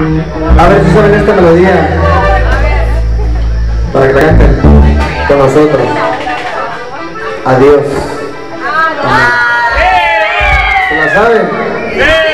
A ver si saben esta melodía. Para que la canten con nosotros. Adiós. Ah, ¿Se la saben?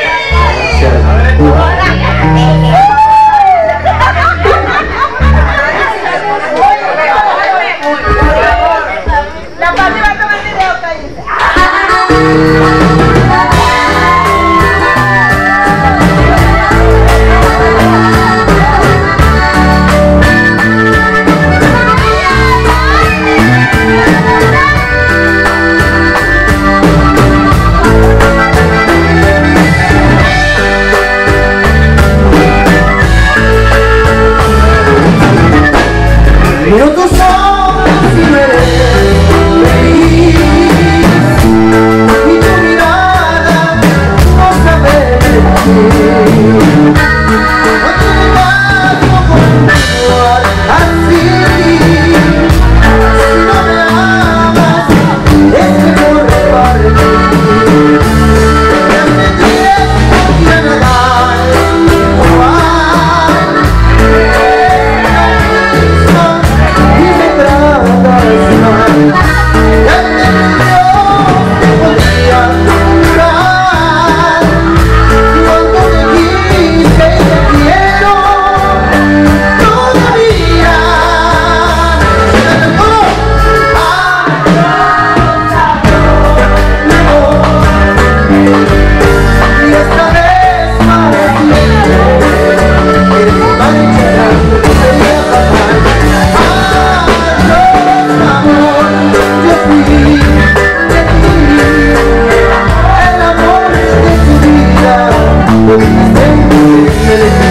Hallelujah.